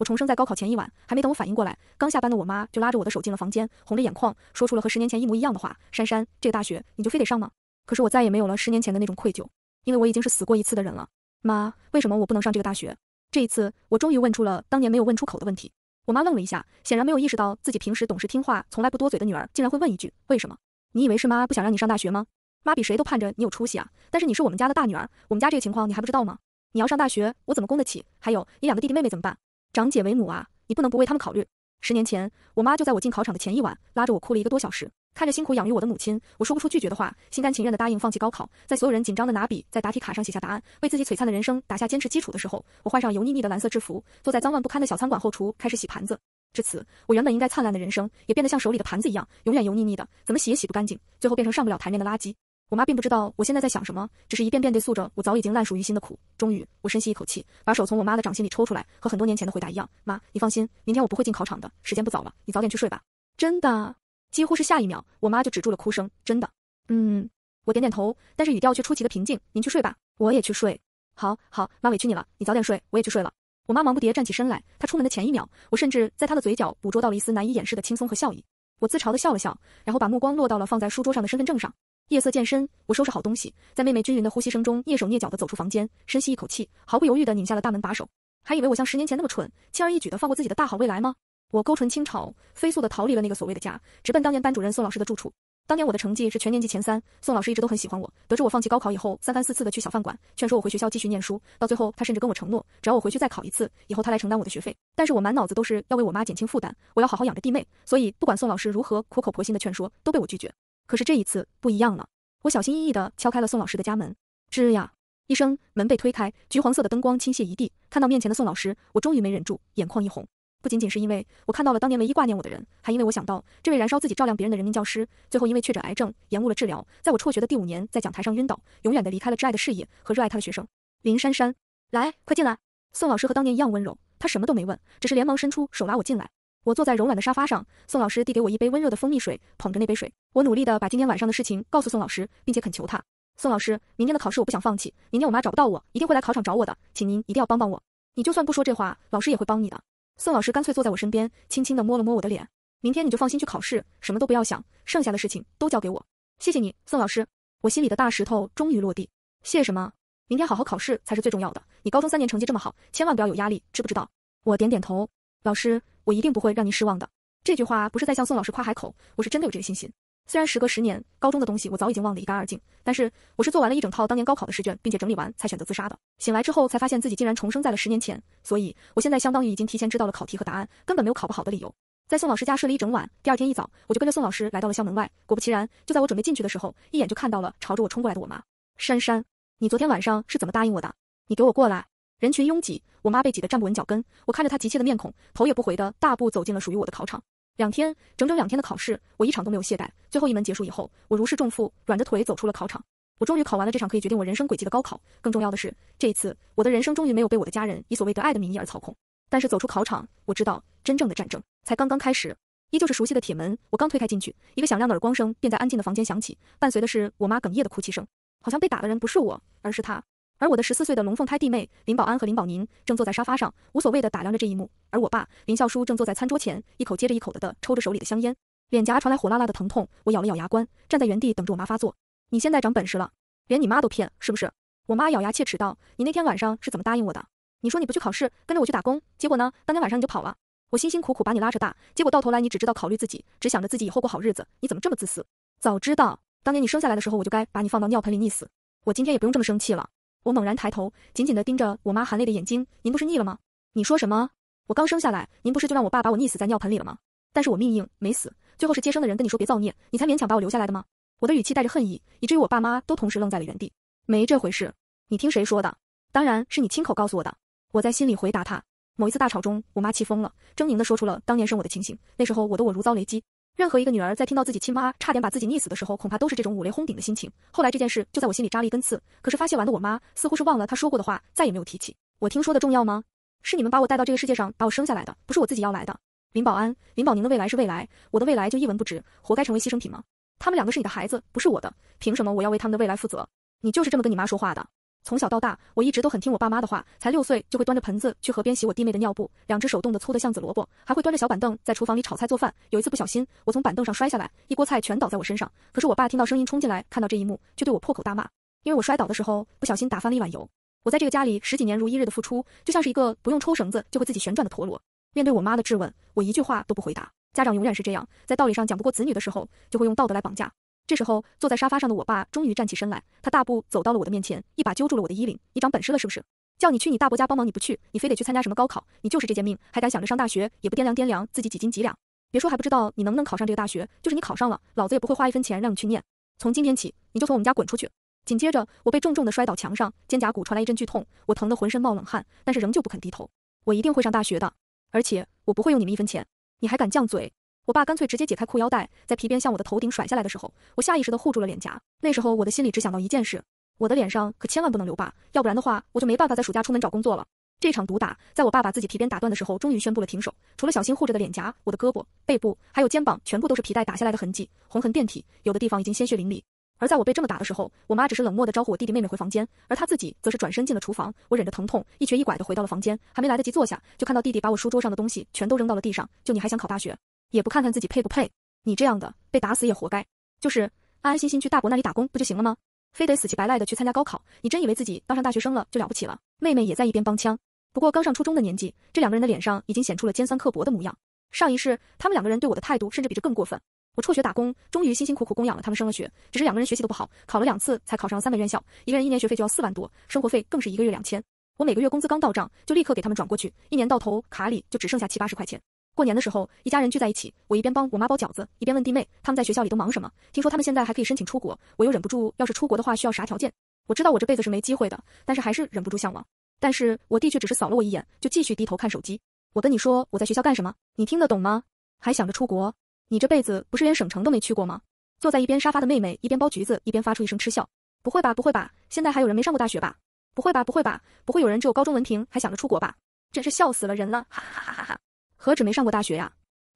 我重生在高考前一晚，还没等我反应过来，刚下班的我妈就拉着我的手进了房间，红着眼眶说出了和十年前一模一样的话：“珊珊，这个大学你就非得上吗？”可是我再也没有了十年前的那种愧疚，因为我已经是死过一次的人了。妈，为什么我不能上这个大学？这一次，我终于问出了当年没有问出口的问题。我妈愣了一下，显然没有意识到自己平时懂事听话、从来不多嘴的女儿，竟然会问一句：“为什么？”你以为是妈不想让你上大学吗？妈比谁都盼着你有出息啊！但是你是我们家的大女儿，我们家这个情况你还不知道吗？你要上大学，我怎么供得起？还有你两个弟弟妹妹怎么办？长姐为母啊，你不能不为他们考虑。十年前，我妈就在我进考场的前一晚，拉着我哭了一个多小时。看着辛苦养育我的母亲，我说不出拒绝的话，心甘情愿的答应放弃高考。在所有人紧张的拿笔在答题卡上写下答案，为自己璀璨的人生打下坚持基础的时候，我换上油腻腻的蓝色制服，坐在脏乱不堪的小餐馆后厨，开始洗盘子。至此，我原本应该灿烂的人生，也变得像手里的盘子一样，永远油腻腻的，怎么洗也洗不干净，最后变成上不了台面的垃圾。我妈并不知道我现在在想什么，只是一遍遍地诉着我早已经烂熟于心的苦。终于，我深吸一口气，把手从我妈的掌心里抽出来，和很多年前的回答一样：“妈，你放心，明天我不会进考场的。时间不早了，你早点去睡吧。”真的，几乎是下一秒，我妈就止住了哭声。真的，嗯，我点点头，但是语调却出奇的平静。您去睡吧，我也去睡。好，好，妈委屈你了，你早点睡，我也去睡了。我妈忙不迭站起身来，她出门的前一秒，我甚至在她的嘴角捕捉到了一丝难以掩饰的轻松和笑意。我自嘲地笑了笑，然后把目光落到了放在书桌上的身份证上。夜色渐深，我收拾好东西，在妹妹均匀的呼吸声中，蹑手蹑脚地走出房间，深吸一口气，毫不犹豫地拧下了大门把手。还以为我像十年前那么蠢，轻而易举地放过自己的大好未来吗？我勾唇轻嘲，飞速地逃离了那个所谓的家，直奔当年班主任宋老师的住处。当年我的成绩是全年级前三，宋老师一直都很喜欢我。得知我放弃高考以后，三番四次的去小饭馆劝说我回学校继续念书，到最后他甚至跟我承诺，只要我回去再考一次，以后他来承担我的学费。但是我满脑子都是要为我妈减轻负担，我要好好养着弟妹，所以不管宋老师如何苦口婆心的劝说，都被我拒绝。可是这一次不一样了。我小心翼翼地敲开了宋老师的家门，吱呀一声，门被推开，橘黄色的灯光倾泻一地。看到面前的宋老师，我终于没忍住，眼眶一红。不仅仅是因为我看到了当年唯一挂念我的人，还因为我想到这位燃烧自己照亮别人的人民教师，最后因为确诊癌症延误了治疗，在我辍学的第五年，在讲台上晕倒，永远的离开了挚爱的事业和热爱他的学生林珊珊。来，快进来。宋老师和当年一样温柔，他什么都没问，只是连忙伸出手拉我进来。我坐在柔软的沙发上，宋老师递给我一杯温热的蜂蜜水，捧着那杯水，我努力的把今天晚上的事情告诉宋老师，并且恳求他：宋老师，明天的考试我不想放弃，明天我妈找不到我，一定会来考场找我的，请您一定要帮帮我。你就算不说这话，老师也会帮你的。宋老师干脆坐在我身边，轻轻的摸了摸我的脸。明天你就放心去考试，什么都不要想，剩下的事情都交给我。谢谢你，宋老师。我心里的大石头终于落地。谢什么？明天好好考试才是最重要的。你高中三年成绩这么好，千万不要有压力，知不知道？我点点头。老师。我一定不会让您失望的。这句话不是在向宋老师夸海口，我是真的有这个信心。虽然时隔十年，高中的东西我早已经忘得一干二净，但是我是做完了一整套当年高考的试卷，并且整理完才选择自杀的。醒来之后才发现自己竟然重生在了十年前，所以我现在相当于已经提前知道了考题和答案，根本没有考不好的理由。在宋老师家睡了一整晚，第二天一早我就跟着宋老师来到了校门外。果不其然，就在我准备进去的时候，一眼就看到了朝着我冲过来的我妈。珊珊，你昨天晚上是怎么答应我的？你给我过来！人群拥挤，我妈被挤得站不稳脚跟。我看着她急切的面孔，头也不回的大步走进了属于我的考场。两天，整整两天的考试，我一场都没有懈怠。最后一门结束以后，我如释重负，软着腿走出了考场。我终于考完了这场可以决定我人生轨迹的高考。更重要的是，这一次我的人生终于没有被我的家人以所谓的爱的名义而操控。但是走出考场，我知道真正的战争才刚刚开始。依旧是熟悉的铁门，我刚推开进去，一个响亮的耳光声便在安静的房间响起，伴随的是我妈哽咽的哭泣声。好像被打的人不是我，而是她。而我的十四岁的龙凤胎弟妹林保安和林宝宁正坐在沙发上，无所谓的打量着这一幕。而我爸林孝书正坐在餐桌前，一口接着一口的的抽着手里的香烟，脸颊传来火辣辣的疼痛。我咬了咬牙关，站在原地等着我妈发作。你现在长本事了，连你妈都骗，是不是？我妈咬牙切齿道：“你那天晚上是怎么答应我的？你说你不去考试，跟着我去打工，结果呢？当天晚上你就跑了。我辛辛苦苦把你拉扯大，结果到头来你只知道考虑自己，只想着自己以后过好日子。你怎么这么自私？早知道当年你生下来的时候，我就该把你放到尿盆里溺死。我今天也不用这么生气了。”我猛然抬头，紧紧地盯着我妈含泪的眼睛。您不是腻了吗？你说什么？我刚生下来，您不是就让我爸把我溺死在尿盆里了吗？但是我命硬，没死。最后是接生的人跟你说别造孽，你才勉强把我留下来的吗？我的语气带着恨意，以至于我爸妈都同时愣在了原地。没这回事，你听谁说的？当然是你亲口告诉我的。我在心里回答他。某一次大吵中，我妈气疯了，狰狞地说出了当年生我的情形。那时候我的我如遭雷击。任何一个女儿在听到自己亲妈差点把自己溺死的时候，恐怕都是这种五雷轰顶的心情。后来这件事就在我心里扎了一根刺。可是发泄完的我妈似乎是忘了她说过的话，再也没有提起。我听说的重要吗？是你们把我带到这个世界上，把我生下来的，不是我自己要来的。林保安、林保宁的未来是未来，我的未来就一文不值，活该成为牺牲品吗？他们两个是你的孩子，不是我的，凭什么我要为他们的未来负责？你就是这么跟你妈说话的？从小到大，我一直都很听我爸妈的话，才六岁就会端着盆子去河边洗我弟妹的尿布，两只手冻得粗的像紫萝卜，还会端着小板凳在厨房里炒菜做饭。有一次不小心，我从板凳上摔下来，一锅菜全倒在我身上。可是我爸听到声音冲进来，看到这一幕，就对我破口大骂，因为我摔倒的时候不小心打翻了一碗油。我在这个家里十几年如一日的付出，就像是一个不用抽绳子就会自己旋转的陀螺。面对我妈的质问，我一句话都不回答。家长永远是这样，在道理上讲不过子女的时候，就会用道德来绑架。这时候，坐在沙发上的我爸终于站起身来，他大步走到了我的面前，一把揪住了我的衣领：“你长本事了是不是？叫你去你大伯家帮忙你不去，你非得去参加什么高考？你就是这贱命，还敢想着上大学，也不掂量掂量自己几斤几两？别说还不知道你能不能考上这个大学，就是你考上了，老子也不会花一分钱让你去念。从今天起，你就从我们家滚出去！”紧接着，我被重重的摔倒墙上，肩胛骨传来一阵剧痛，我疼得浑身冒冷汗，但是仍旧不肯低头。我一定会上大学的，而且我不会用你们一分钱。你还敢犟嘴？我爸干脆直接解开裤腰带，在皮鞭向我的头顶甩下来的时候，我下意识地护住了脸颊。那时候我的心里只想到一件事：我的脸上可千万不能留疤，要不然的话，我就没办法在暑假出门找工作了。这场毒打，在我爸把自己皮鞭打断的时候，终于宣布了停手。除了小心护着的脸颊，我的胳膊、背部还有肩膀，全部都是皮带打下来的痕迹，红痕遍体，有的地方已经鲜血淋漓。而在我被这么打的时候，我妈只是冷漠地招呼我弟弟妹妹回房间，而她自己则是转身进了厨房。我忍着疼痛，一瘸一拐地回到了房间，还没来得及坐下，就看到弟弟把我书桌上的东西全都扔到了地上。就你还想考大学？也不看看自己配不配，你这样的被打死也活该。就是安安心心去大伯那里打工不就行了吗？非得死乞白赖的去参加高考？你真以为自己当上大学生了就了不起了？妹妹也在一边帮腔。不过刚上初中的年纪，这两个人的脸上已经显出了尖酸刻薄的模样。上一世，他们两个人对我的态度甚至比这更过分。我辍学打工，终于辛辛苦苦供养了他们升了学。只是两个人学习都不好，考了两次才考上了三本院校，一个人一年学费就要四万多，生活费更是一个月两千。我每个月工资刚到账，就立刻给他们转过去，一年到头卡里就只剩下七八十块钱。过年的时候，一家人聚在一起，我一边帮我妈包饺子，一边问弟妹他们在学校里都忙什么。听说他们现在还可以申请出国，我又忍不住，要是出国的话需要啥条件？我知道我这辈子是没机会的，但是还是忍不住向往。但是我弟却只是扫了我一眼，就继续低头看手机。我跟你说我在学校干什么，你听得懂吗？还想着出国？你这辈子不是连省城都没去过吗？坐在一边沙发的妹妹一边剥橘子，一边发出一声嗤笑。不会吧，不会吧，现在还有人没上过大学吧？不会吧，不会吧，不会有人只有高中文凭还想着出国吧？真是笑死了人了，哈哈哈哈哈！何止没上过大学呀，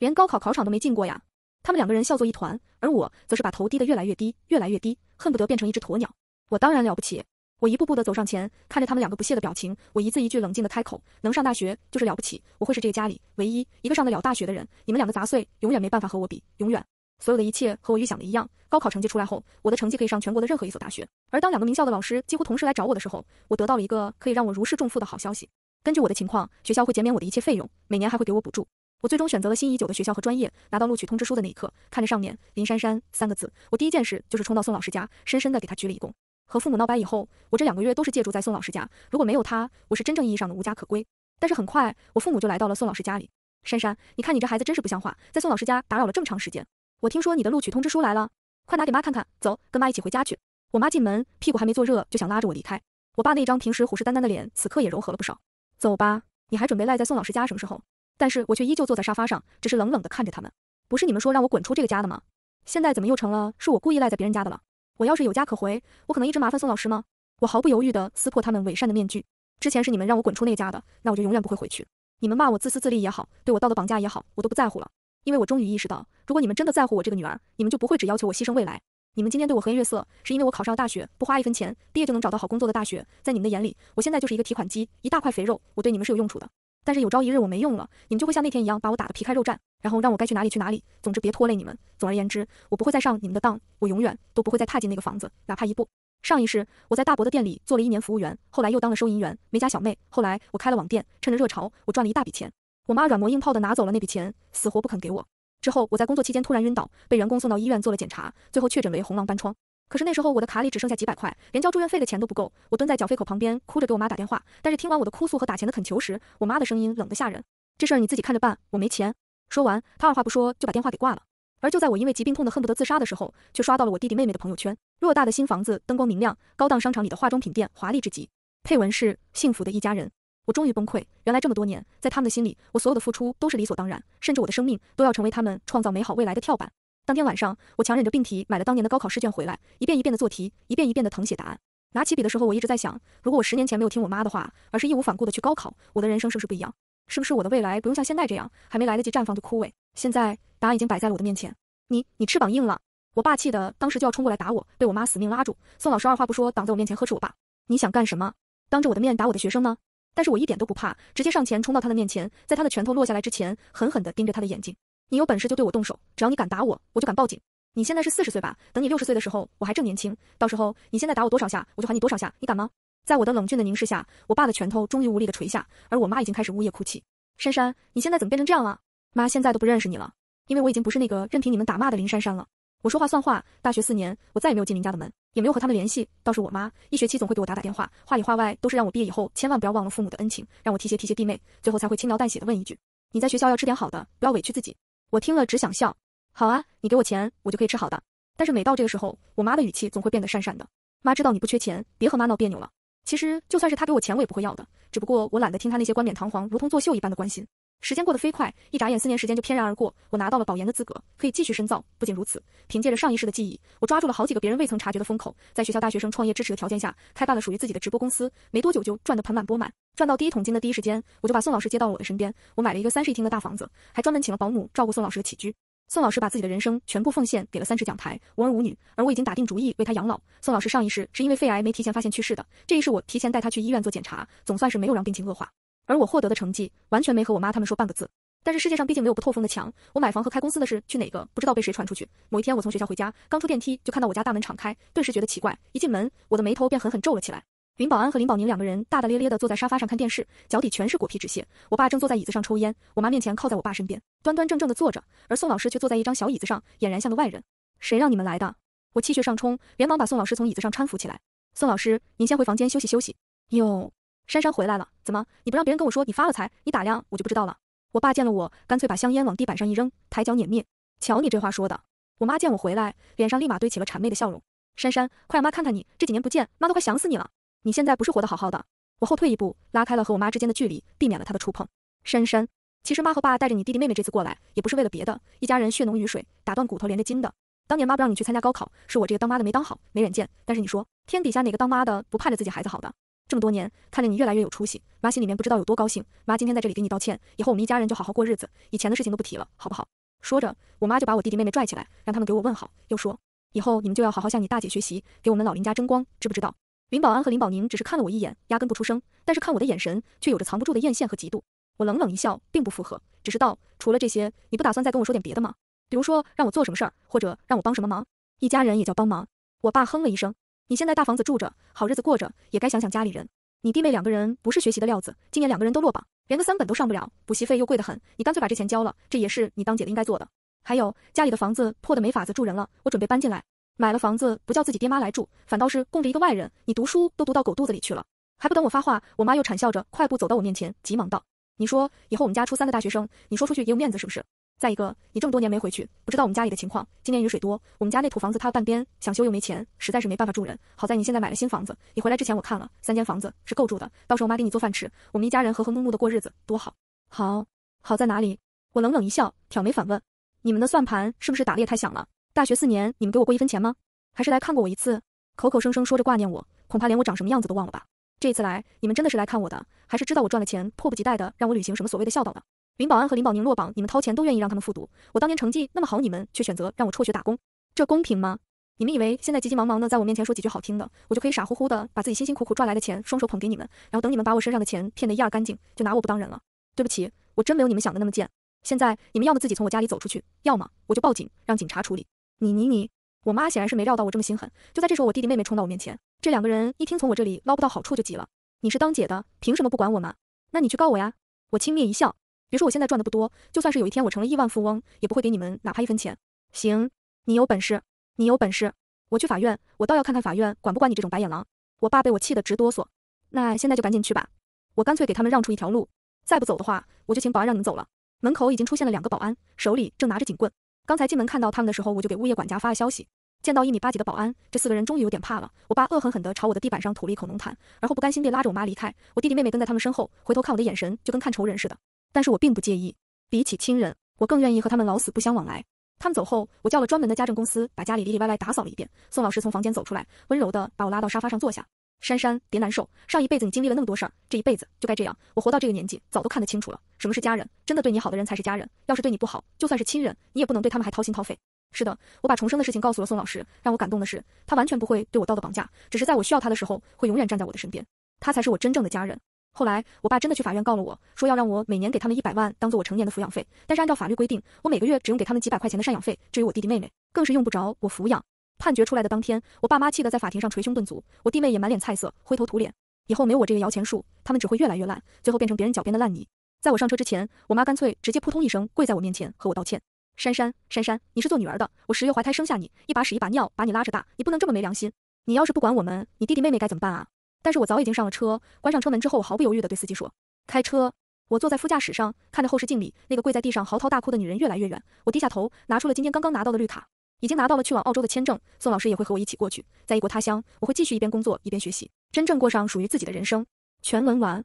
连高考考场都没进过呀！他们两个人笑作一团，而我则是把头低得越来越低，越来越低，恨不得变成一只鸵鸟。我当然了不起，我一步步的走上前，看着他们两个不屑的表情，我一字一句冷静的开口：能上大学就是了不起，我会是这个家里唯一一个上得了大学的人。你们两个杂碎，永远没办法和我比，永远。所有的一切和我预想的一样。高考成绩出来后，我的成绩可以上全国的任何一所大学。而当两个名校的老师几乎同时来找我的时候，我得到了一个可以让我如释重负的好消息。根据我的情况，学校会减免我的一切费用，每年还会给我补助。我最终选择了心仪已久的学校和专业。拿到录取通知书的那一刻，看着上面林珊珊三个字，我第一件事就是冲到宋老师家，深深的给他鞠了一躬。和父母闹掰以后，我这两个月都是借住在宋老师家。如果没有他，我是真正意义上的无家可归。但是很快，我父母就来到了宋老师家里。珊珊，你看你这孩子真是不像话，在宋老师家打扰了这么长时间。我听说你的录取通知书来了，快拿给妈看看。走，跟妈一起回家去。我妈进门，屁股还没坐热，就想拉着我离开。我爸那张平时虎视眈眈的脸，此刻也柔和了不少。走吧，你还准备赖在宋老师家什么时候？但是我却依旧坐在沙发上，只是冷冷地看着他们。不是你们说让我滚出这个家的吗？现在怎么又成了是我故意赖在别人家的了？我要是有家可回，我可能一直麻烦宋老师吗？我毫不犹豫地撕破他们伪善的面具。之前是你们让我滚出那个家的，那我就永远不会回去。你们骂我自私自利也好，对我道德绑架也好，我都不在乎了。因为我终于意识到，如果你们真的在乎我这个女儿，你们就不会只要求我牺牲未来。你们今天对我和颜悦色，是因为我考上了大学，不花一分钱，毕业就能找到好工作的大学。在你们的眼里，我现在就是一个提款机，一大块肥肉，我对你们是有用处的。但是有朝一日我没用了，你们就会像那天一样把我打得皮开肉绽，然后让我该去哪里去哪里。总之别拖累你们。总而言之，我不会再上你们的当，我永远都不会再踏进那个房子，哪怕一步。上一世我在大伯的店里做了一年服务员，后来又当了收银员，没家小妹。后来我开了网店，趁着热潮，我赚了一大笔钱。我妈软磨硬泡的拿走了那笔钱，死活不肯给我。之后我在工作期间突然晕倒，被员工送到医院做了检查，最后确诊为红狼斑疮。可是那时候我的卡里只剩下几百块，连交住院费的钱都不够。我蹲在缴费口旁边，哭着给我妈打电话。但是听完我的哭诉和打钱的恳求时，我妈的声音冷得吓人。这事儿你自己看着办，我没钱。说完，她二话不说就把电话给挂了。而就在我因为疾病痛得恨不得自杀的时候，却刷到了我弟弟妹妹的朋友圈。偌大的新房子，灯光明亮，高档商场里的化妆品店华丽至极，配文是幸福的一家人。我终于崩溃。原来这么多年，在他们的心里，我所有的付出都是理所当然，甚至我的生命都要成为他们创造美好未来的跳板。当天晚上，我强忍着病体买了当年的高考试卷回来，一遍一遍的做题，一遍一遍的誊写答案。拿起笔的时候，我一直在想，如果我十年前没有听我妈的话，而是义无反顾的去高考，我的人生是不是不一样？是不是我的未来不用像现在这样，还没来得及绽放就枯萎？现在答案已经摆在了我的面前。你你翅膀硬了！我爸气的当时就要冲过来打我，被我妈死命拉住。宋老师二话不说挡在我面前呵斥我爸：“你想干什么？当着我的面打我的学生呢？但是我一点都不怕，直接上前冲到他的面前，在他的拳头落下来之前，狠狠地盯着他的眼睛。你有本事就对我动手，只要你敢打我，我就敢报警。你现在是四十岁吧？等你六十岁的时候，我还正年轻，到时候你现在打我多少下，我就还你多少下，你敢吗？在我的冷峻的凝视下，我爸的拳头终于无力地垂下，而我妈已经开始呜咽哭泣。珊珊，你现在怎么变成这样了？妈现在都不认识你了，因为我已经不是那个任凭你们打骂的林珊珊了。我说话算话，大学四年，我再也没有进林家的门，也没有和他们联系。倒是我妈，一学期总会给我打打电话，话里话外都是让我毕业以后千万不要忘了父母的恩情，让我提携提携弟妹，最后才会轻描淡写的问一句：“你在学校要吃点好的，不要委屈自己。”我听了只想笑。好啊，你给我钱，我就可以吃好的。但是每到这个时候，我妈的语气总会变得讪讪的。妈知道你不缺钱，别和妈闹别扭了。其实就算是她给我钱，我也不会要的，只不过我懒得听她那些冠冕堂皇、如同作秀一般的关心。时间过得飞快，一眨眼，四年时间就翩然而过。我拿到了保研的资格，可以继续深造。不仅如此，凭借着上一世的记忆，我抓住了好几个别人未曾察觉的风口，在学校大学生创业支持的条件下，开办了属于自己的直播公司。没多久就赚得盆满钵满。赚到第一桶金的第一时间，我就把宋老师接到了我的身边。我买了一个三室一厅的大房子，还专门请了保姆照顾宋老师的起居。宋老师把自己的人生全部奉献给了三尺讲台，无儿无女，而我已经打定主意为他养老。宋老师上一世是因为肺癌没提前发现去世的，这一世我提前带他去医院做检查，总算是没有让病情恶化。而我获得的成绩完全没和我妈他们说半个字。但是世界上毕竟没有不透风的墙，我买房和开公司的事去哪个不知道被谁传出去。某一天我从学校回家，刚出电梯就看到我家大门敞开，顿时觉得奇怪。一进门，我的眉头便狠狠皱了起来。林保安和林宝宁两个人大大咧咧地坐在沙发上看电视，脚底全是果皮纸屑。我爸正坐在椅子上抽烟，我妈面前靠在我爸身边，端端正正地坐着，而宋老师却坐在一张小椅子上，俨然像个外人。谁让你们来的？我气血上冲，连忙把宋老师从椅子上搀扶起来。宋老师，您先回房间休息休息。哟，珊珊回来了，怎么你不让别人跟我说你发了财？你打量我就不知道了。我爸见了我，干脆把香烟往地板上一扔，抬脚碾灭。瞧你这话说的。我妈见我回来，脸上立马堆起了谄媚的笑容。珊珊，快让妈看看你，这几年不见，妈都快想死你了。你现在不是活得好好的？我后退一步，拉开了和我妈之间的距离，避免了她的触碰。珊珊，其实妈和爸带着你弟弟妹妹这次过来，也不是为了别的，一家人血浓于水，打断骨头连着筋的。当年妈不让你去参加高考，是我这个当妈的没当好，没远见。但是你说，天底下哪个当妈的不盼着自己孩子好的？这么多年，看着你越来越有出息，妈心里面不知道有多高兴。妈今天在这里给你道歉，以后我们一家人就好好过日子，以前的事情都不提了，好不好？说着，我妈就把我弟弟妹妹拽起来，让他们给我问好，又说，以后你们就要好好向你大姐学习，给我们老林家争光，知不知道？林保安和林宝宁只是看了我一眼，压根不出声，但是看我的眼神却有着藏不住的艳羡和嫉妒。我冷冷一笑，并不附和，只是道：除了这些，你不打算再跟我说点别的吗？比如说让我做什么事儿，或者让我帮什么忙？一家人也叫帮忙。我爸哼了一声：你现在大房子住着，好日子过着，也该想想家里人。你弟妹两个人不是学习的料子，今年两个人都落榜，连个三本都上不了，补习费又贵得很，你干脆把这钱交了，这也是你当姐的应该做的。还有家里的房子破的没法子住人了，我准备搬进来。买了房子不叫自己爹妈来住，反倒是供着一个外人。你读书都读到狗肚子里去了，还不等我发话，我妈又惨笑着快步走到我面前，急忙道：“你说以后我们家初三的大学生，你说出去也有面子是不是？再一个，你这么多年没回去，不知道我们家里的情况。今年雨水多，我们家那土房子塌了半边，想修又没钱，实在是没办法住人。好在你现在买了新房子，你回来之前我看了，三间房子是够住的。到时候妈给你做饭吃，我们一家人和和睦睦的过日子，多好。好，好在哪里？我冷冷一笑，挑眉反问：你们的算盘是不是打得也太响了？大学四年，你们给我过一分钱吗？”还是来看过我一次，口口声声说着挂念我，恐怕连我长什么样子都忘了吧？这次来，你们真的是来看我的，还是知道我赚了钱，迫不及待的让我履行什么所谓的孝道的？林保安和林宝宁落榜，你们掏钱都愿意让他们复读，我当年成绩那么好，你们却选择让我辍学打工，这公平吗？你们以为现在急急忙忙的在我面前说几句好听的，我就可以傻乎乎的把自己辛辛苦苦赚来的钱双手捧给你们，然后等你们把我身上的钱骗得一二干净，就拿我不当人了？对不起，我真没有你们想的那么贱。现在你们要么自己从我家里走出去，要么我就报警让警察处理。你你你！我妈显然是没料到我这么心狠，就在这时候，我弟弟妹妹冲到我面前，这两个人一听从我这里捞不到好处就急了。你是当姐的，凭什么不管我们？那你去告我呀！我轻蔑一笑，别说我现在赚的不多，就算是有一天我成了亿万富翁，也不会给你们哪怕一分钱。行，你有本事，你有本事，我去法院，我倒要看看法院管不管你这种白眼狼。我爸被我气得直哆嗦，那现在就赶紧去吧，我干脆给他们让出一条路，再不走的话，我就请保安让你们走了。门口已经出现了两个保安，手里正拿着警棍。刚才进门看到他们的时候，我就给物业管家发了消息。见到一米八几的保安，这四个人终于有点怕了。我爸恶狠狠地朝我的地板上吐了一口浓痰，而后不甘心地拉着我妈离开。我弟弟妹妹跟在他们身后，回头看我的眼神就跟看仇人似的。但是我并不介意，比起亲人，我更愿意和他们老死不相往来。他们走后，我叫了专门的家政公司，把家里里里外外打扫了一遍。宋老师从房间走出来，温柔地把我拉到沙发上坐下。珊珊，别难受，上一辈子你经历了那么多事儿，这一辈子就该这样。我活到这个年纪，早都看得清楚了，什么是家人。真的对你好的人才是家人，要是对你不好，就算是亲人，你也不能对他们还掏心掏肺。是的，我把重生的事情告诉了宋老师，让我感动的是，他完全不会对我道德绑架，只是在我需要他的时候，会永远站在我的身边。他才是我真正的家人。后来，我爸真的去法院告了我，说要让我每年给他们一百万当做我成年的抚养费，但是按照法律规定，我每个月只用给他们几百块钱的赡养费，至于我弟弟妹妹，更是用不着我抚养。判决出来的当天，我爸妈气得在法庭上捶胸顿足，我弟妹也满脸菜色，灰头土脸。以后没有我这个摇钱树，他们只会越来越烂，最后变成别人脚边的烂泥。在我上车之前，我妈干脆直接扑通一声跪在我面前和我道歉：“珊珊，珊珊，你是做女儿的，我十月怀胎生下你，一把屎一把尿把你拉着大，你不能这么没良心。你要是不管我们，你弟弟妹妹该怎么办啊？”但是我早已经上了车，关上车门之后，我毫不犹豫的对司机说：“开车。”我坐在副驾驶上，看着后视镜里那个跪在地上嚎啕大哭的女人越来越远。我低下头，拿出了今天刚刚拿到的绿卡，已经拿到了去往澳洲的签证。宋老师也会和我一起过去，在异国他乡，我会继续一边工作一边学习，真正过上属于自己的人生。全文完。